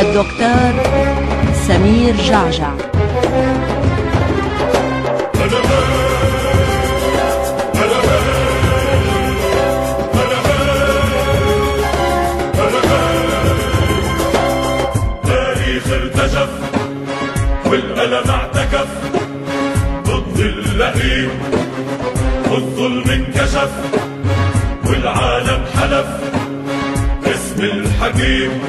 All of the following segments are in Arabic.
الدكتور سمير جعجع. ارتجف والألم اعتكف ضد اللئيم والظلم انكشف. والعالم حلف. اسم الحكيم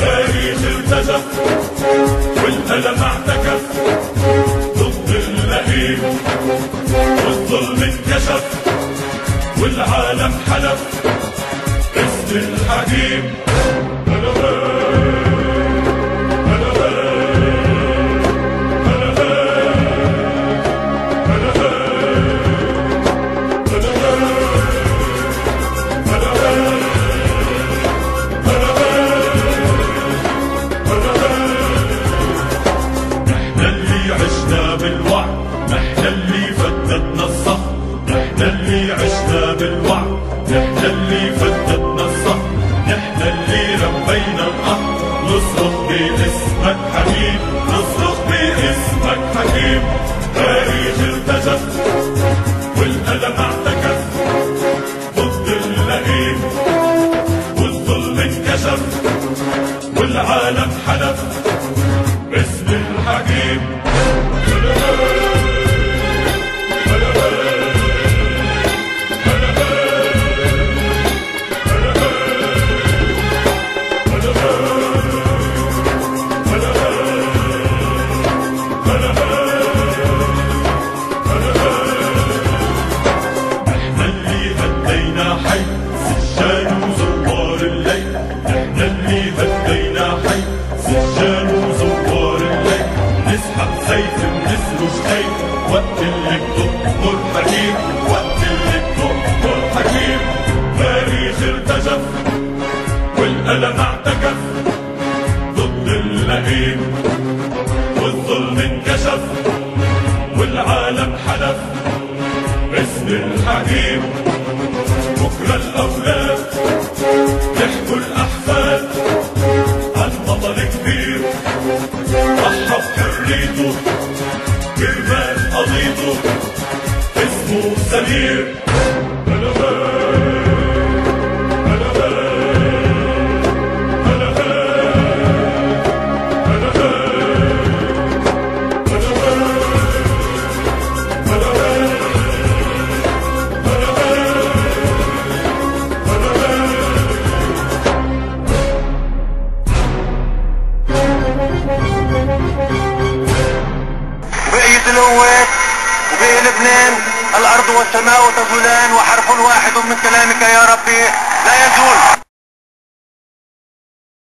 تاريخ ارتجف والألم اعتكف. ضد اللئيم والظلم انكشف. والعالم حلف. اسم الحكيم. نحن اللي فتتنا الصح. نحن اللي ربينا الأرض نصرخ باسمك حكيم. نصرخ باسمك حكيم. تاريخ ارتجف والألم اعتكف ضد اللئيم. والظلم انكشف. والعالم حلف اللي بتطمر حكيم وقت اللي بتطمر حكيم تاريخ ارتجف والألم اعتكف ضد اللئيم والظلم انكشف والعالم حلف اسم الحكيم بكرة الأولاد يحكوا الأحفاد عن بطل كبير ضحى بحريته اسمه سمير والسماء تزولان وحرف واحد من كلامك يا ربي لا يزول.